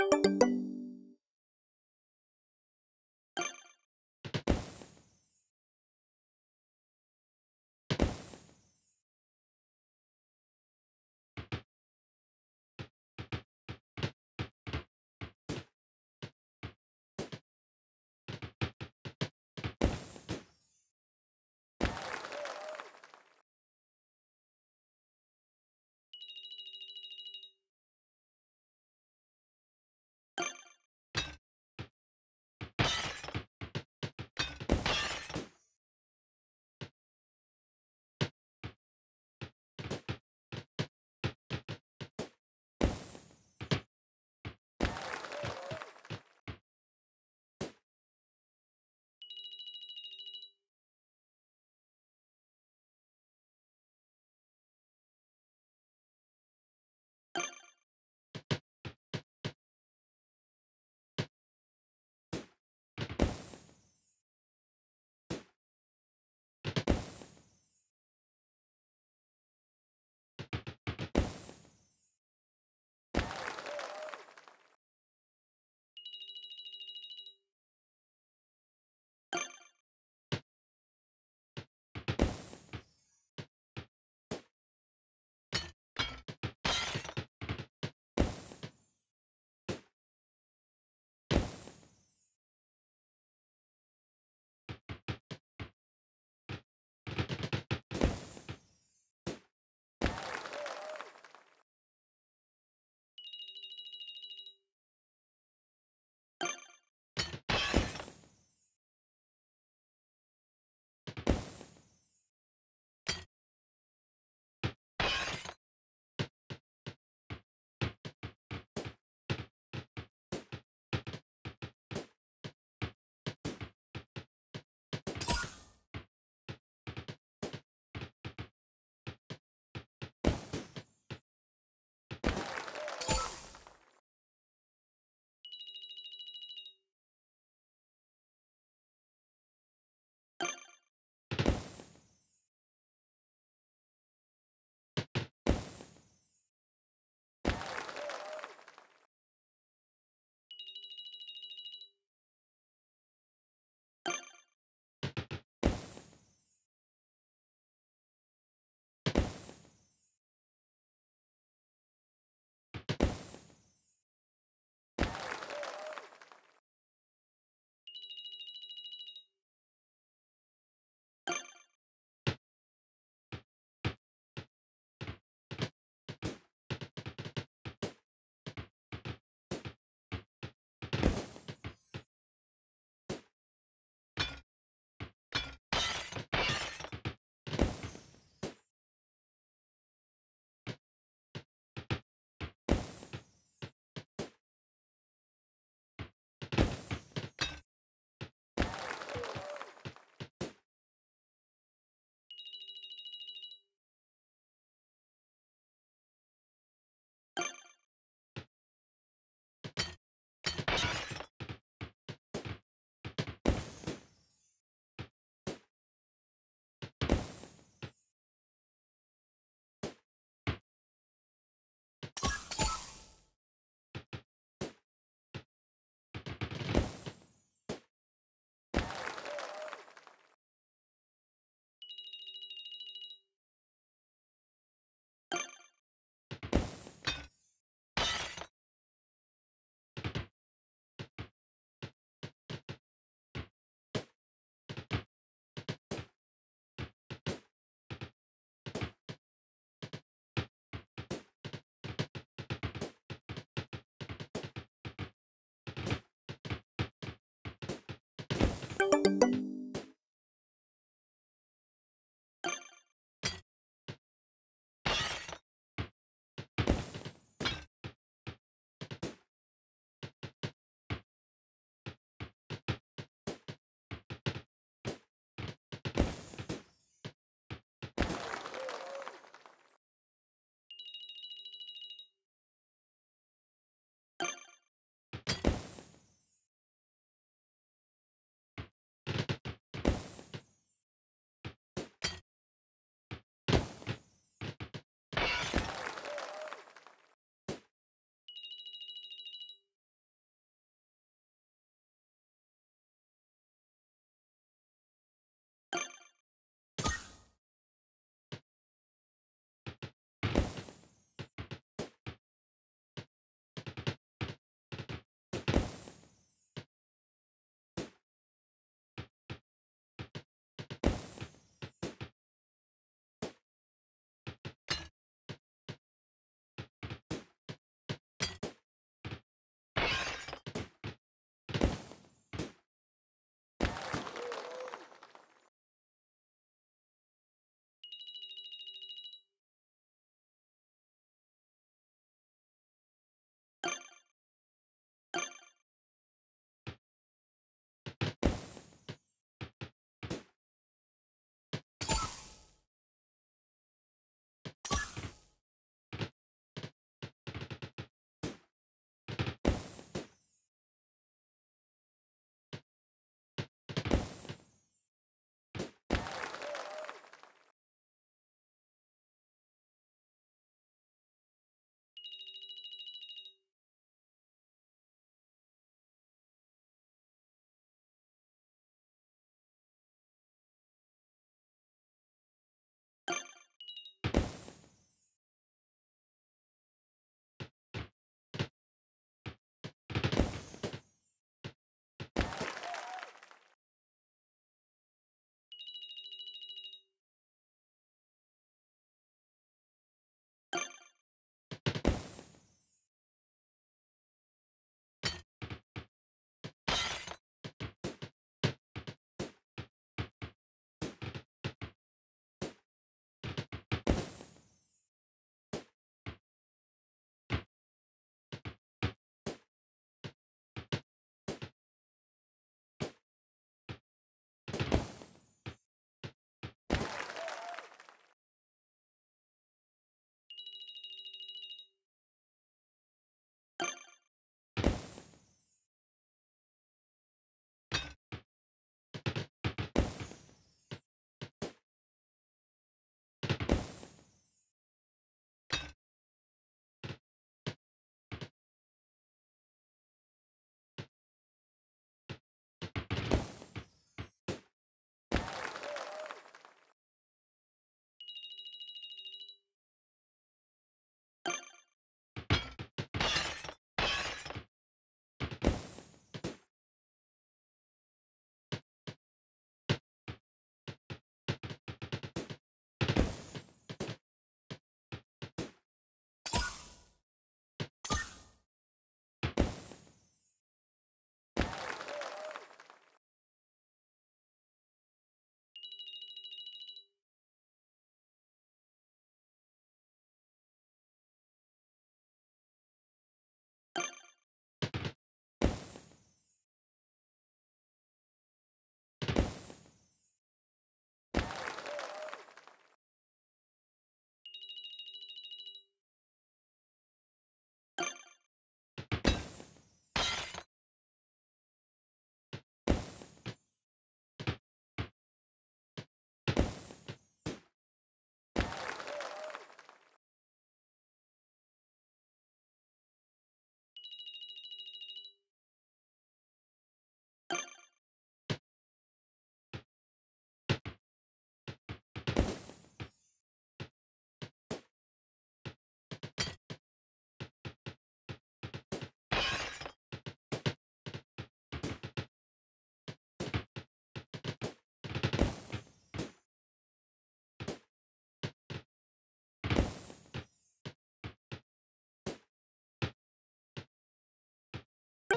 you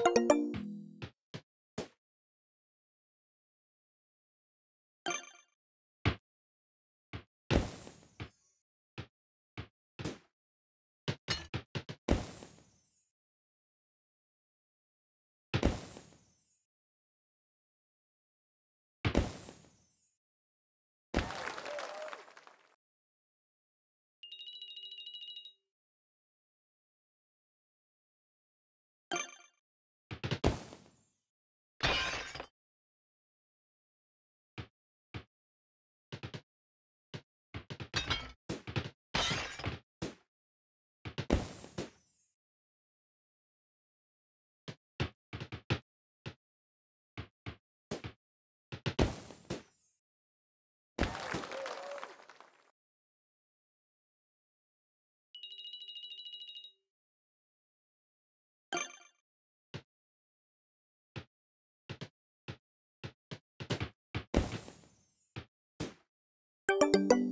you Bye.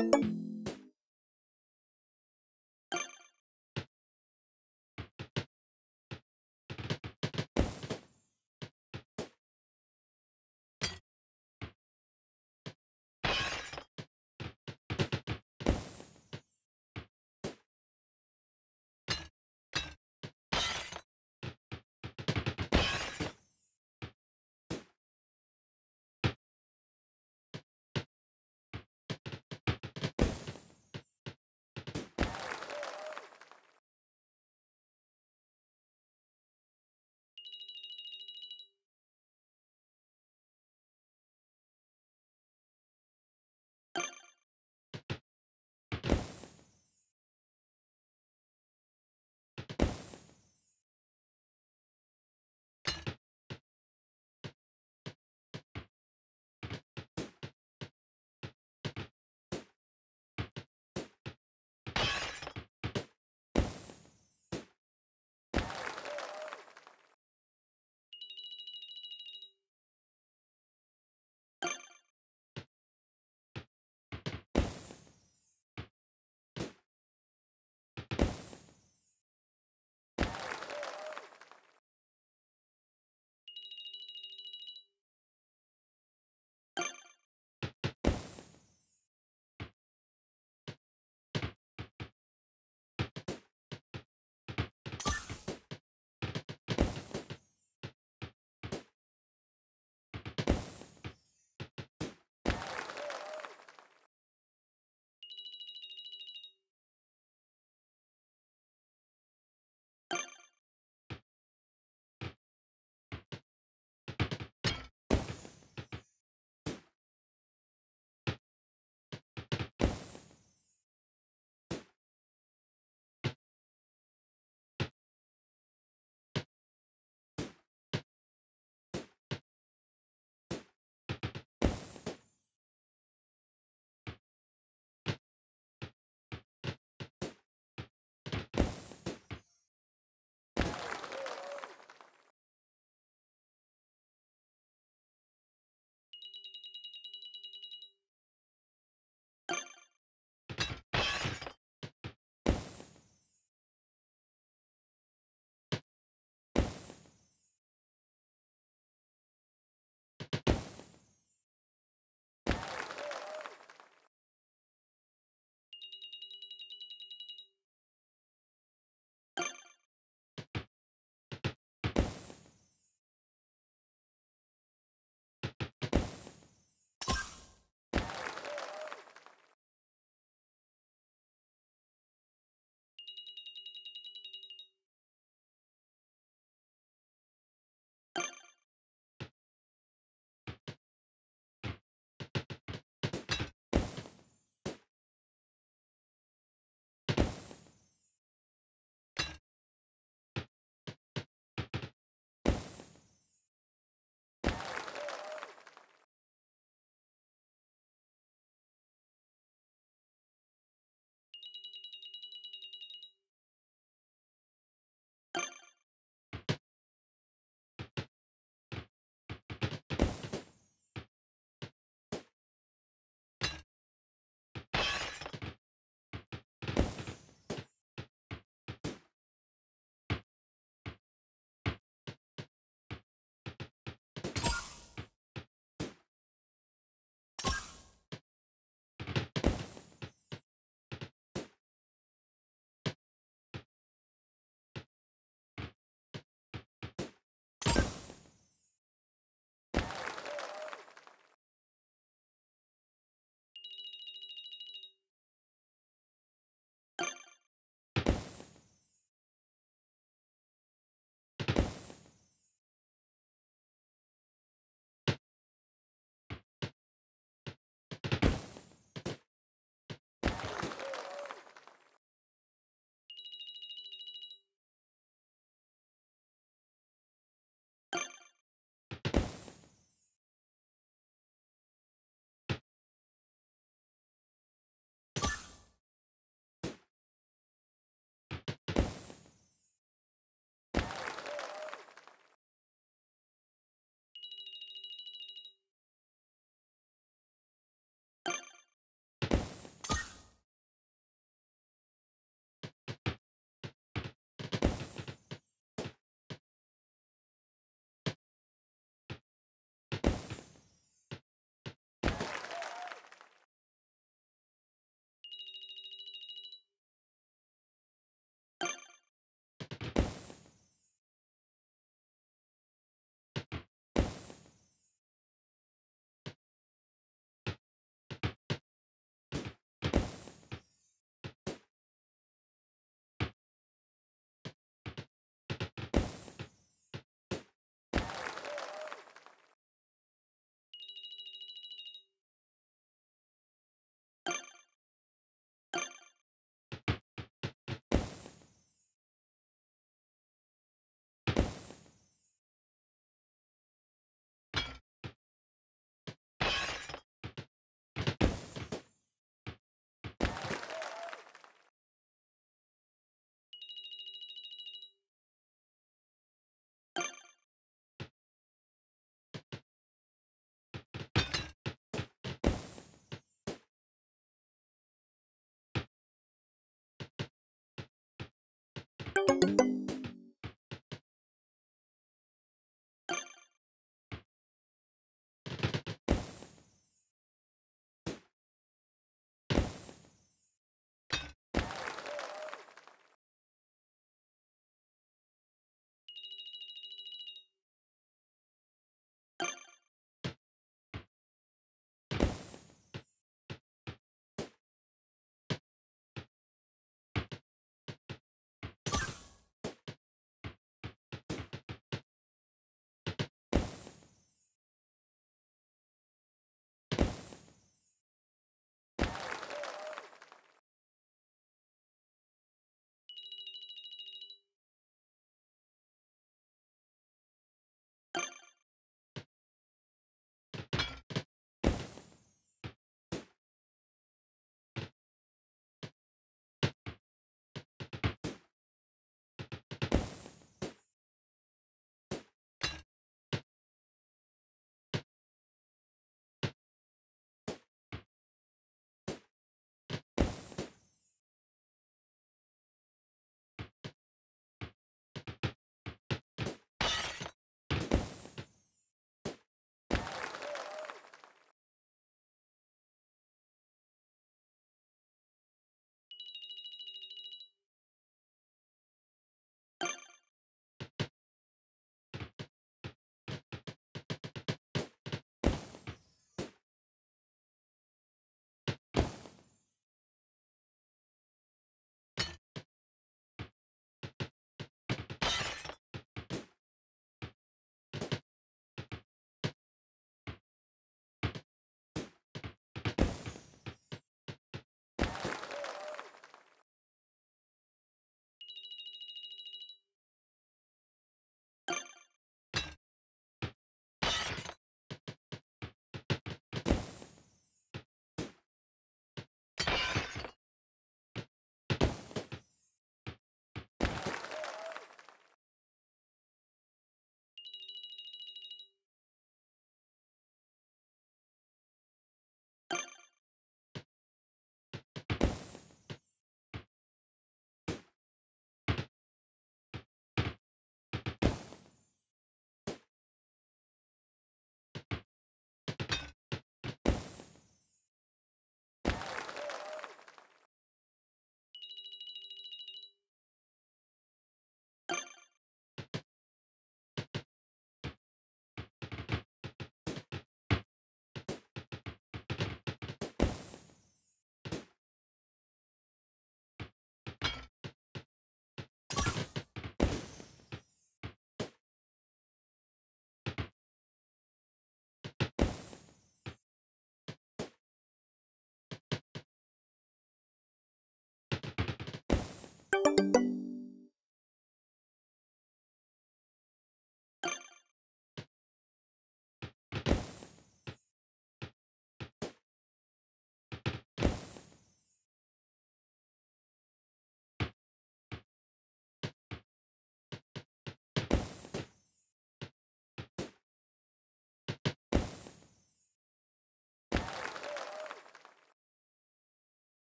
あ!